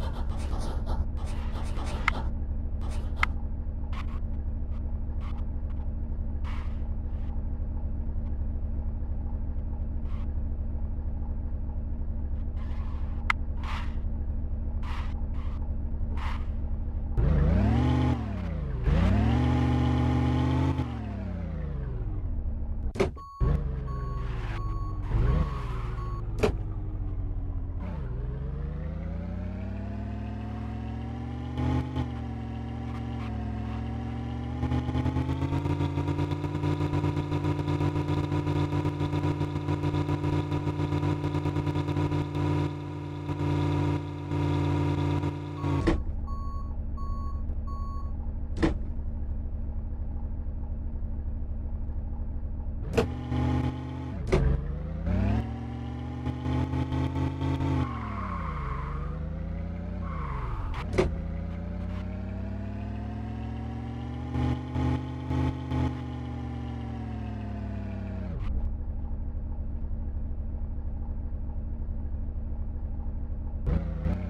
よいしょ。Thank you.